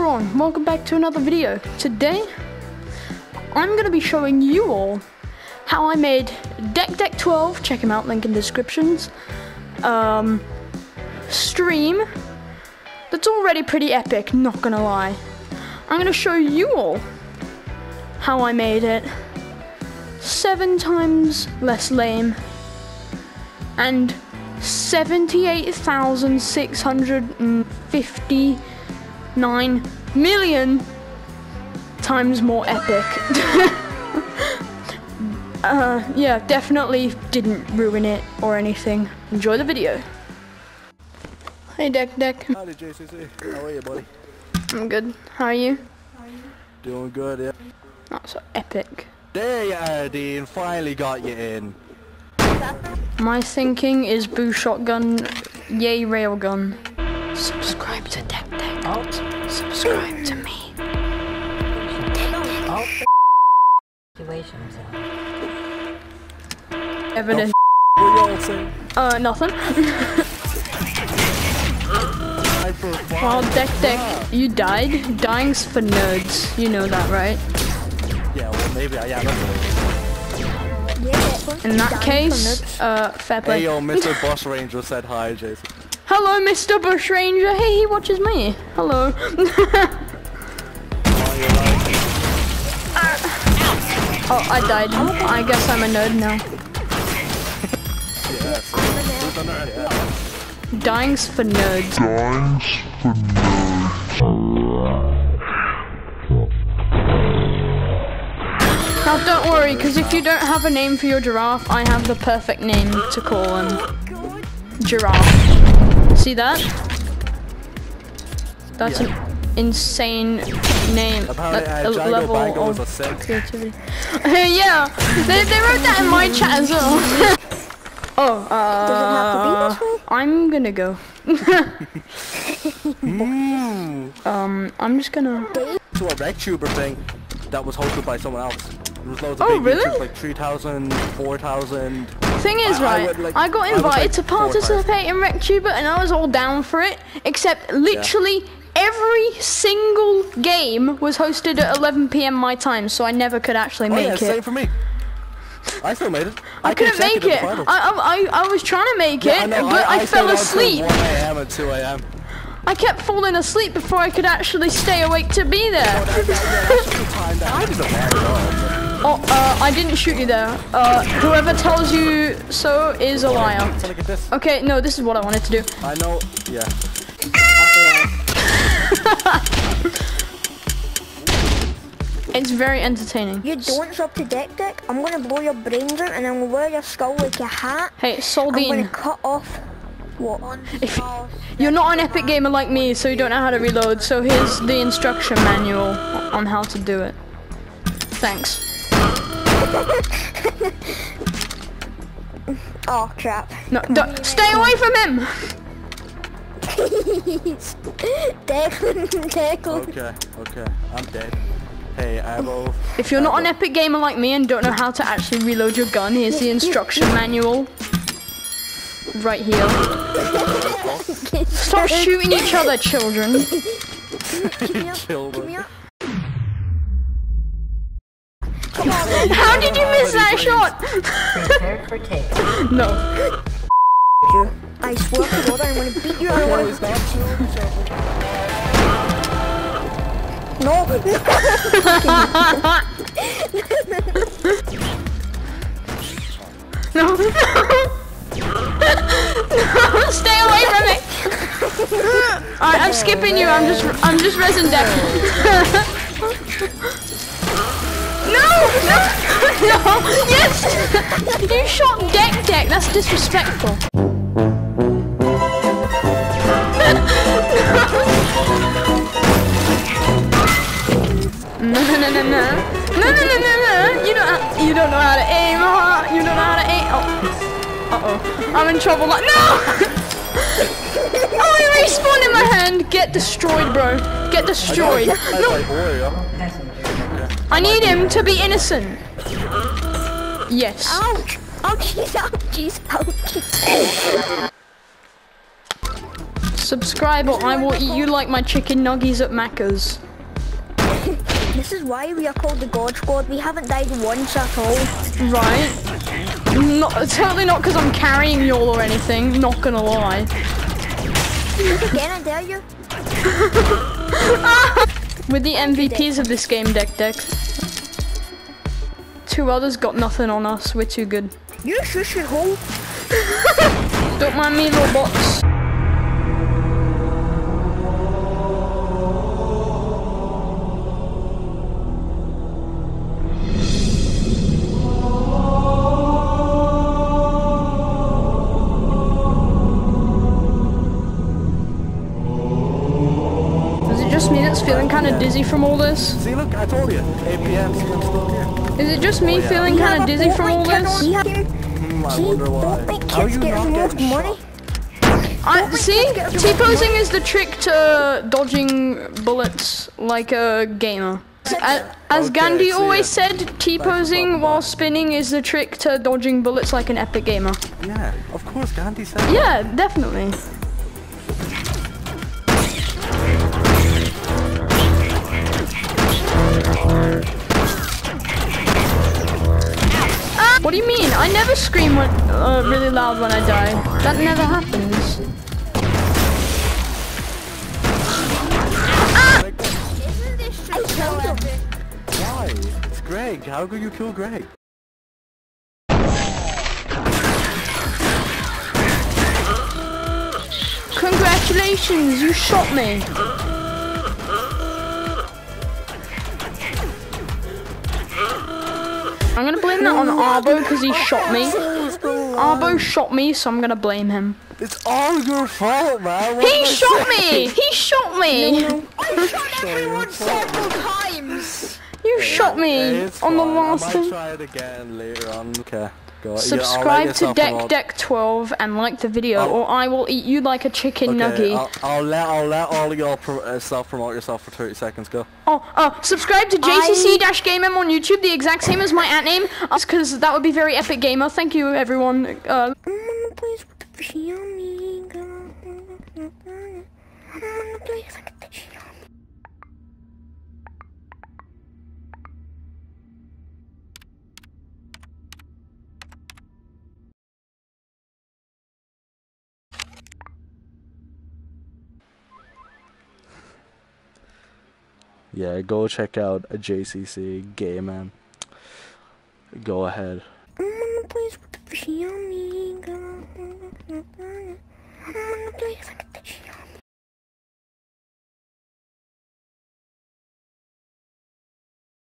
everyone, welcome back to another video. Today, I'm going to be showing you all how I made Dec Dec 12, check him out, link in the descriptions, um, stream, that's already pretty epic, not gonna lie. I'm gonna show you all how I made it seven times less lame and 78,659 million times more epic. uh, yeah, definitely didn't ruin it or anything. Enjoy the video. Hey, Dec Dec. Howdy, JCC. How are you, buddy? I'm good. How are you? Doing good, yeah. Not so epic. There you are, Dean. Finally got you in. My thinking is boo shotgun, yay railgun. Subscribe to Dec Dec. Subscribe to me. situations. Evidence. What you all saying? Uh, nothing. Well, Dec Dec, you died. Dying's for nerds. You know that, right? Yeah, well, maybe I am. In that case, uh, fair Hey, yo, Mr. Boss Ranger said hi, Jason. Hello, Mr. Bush Ranger. Hey, he watches me. Hello. Oh, oh, I died. I guess I'm a nerd now. On there? Yeah. Dying's for nerds. Now don't worry, because if you don't have a name for your giraffe, I have the perfect name to call him. Giraffe. See that? That's an insane name. Apparently, uh, a Django level Bango of was a creativity. yeah, they, they wrote that in my chat as well. oh, uh, I'm gonna go. um, I'm just gonna. To a RecTuber thing that was hosted by someone else. There was loads of Oh, big really? Like 3,000, 4,000. Thing is, I- I right, would, like- I got I invited like, to participate in RecTuber and I was all down for it, except literally every single game was hosted at 11 p.m. my time, so I never could actually Oh, make yeah, it. same for me. I still made it. I came couldn't make it. I, I, I, I was trying to make Yeah, it, but I, fell asleep. 1 a.m. and 2 a.m. I kept falling asleep before I could actually stay awake to be there. I didn't mind at all. Oh, uh, I didn't shoot you there. Uh, whoever tells you so is a liar. So look at this. Okay, no, this is what I wanted to do. I know. Yeah. It's very entertaining. You don't drop the dec dec, I'm gonna blow your brains out and I'm gonna wear your skull like a hat. Hey, I'm gonna cut off what? if you're not an epic gamer like me, so you don't know how to reload, so here's the instruction manual on how to do it. Thanks. Oh crap. No, don't, stay away from him! Declan, Declan. Okay. Okay. I'm dead. Hey, I Avo. If you're not an epic gamer like me and don't know how to actually reload your gun, here's the instruction manual. Right here. Stop shooting each other, children. Chill, did you miss that shot? Prepared for take. no. I swear to God, I'm gonna beat you. I'm gonna... Boys, not chill each other. No. No. no. Stay away from me. Alright, I'm skipping you. I'm just I'm just resin deck. You shot dec dec. That's disrespectful. No, no, no, no, no. No, no, no, no. You don't, you don't know how to aim, huh? You don't know how to aim. Oh. Uh-oh. I'm in trouble. Like, no! oh, he respawned in my hand. Get destroyed, bro. Get destroyed. No. I need him to be innocent. Yes. Ouch! Ouchies, ouchies, ouchies. Subscribe or I will eat you like my chicken nuggies at Macca's. This is why we are called the God Squad. We haven't died once at all. Right? Not, certainly not because I'm carrying y'all or anything, not gonna lie. Again, I dare you. We're the MVPs of this game, Dec Dec. Two others got nothing on us, we're too good. You shush your hole. Don't mind me, robots. Kind of dizzy from all this? See, look, I told you. 8 p.m. Still here. Is it just me Oh, yeah. feeling kind of dizzy from all this? kid on here. Hmm, I See, don't make kids get not the most money. I, see, T-posing is the trick to dodging bullets like a gamer. As, as Okay, Gandhi I always it. said, T-posing while about. spinning is the trick to dodging bullets like an epic gamer. Yeah, of course, Gandhi said that. Yeah, definitely. What do you mean? I never scream when, uh, really loud when I die. That never happens. I killed him. Why? It's Greg. How could you kill Greg? Congratulations, you shot me. I'm gonna blame that on Arbo because he shot me. Arbo shot me, so I'm gonna blame him. It's all your fault, man. What He shot me! He shot me! I shot everyone several times. You shot me it's on the fine. last I might try it again later on. Okay, go. Subscribe to Dec Dec 12 and like the video, I'll- or I will eat you like a chicken Okay, nugget. I'll, I'll let I'll let all of y'all pro- uh, self promote yourself for 30 seconds. Go. Oh, oh, subscribe to JCC-GameM on YouTube, the exact same as my at name, because that would be very epic gamer. Thank you, everyone. Uh, I'm gonna play with the Xiaomi. I'm gonna play with the Xiaomi. Yeah, go check out JCC Gay Man. Go ahead. I'm gonna play with the Xiaomi. I'm gonna play with the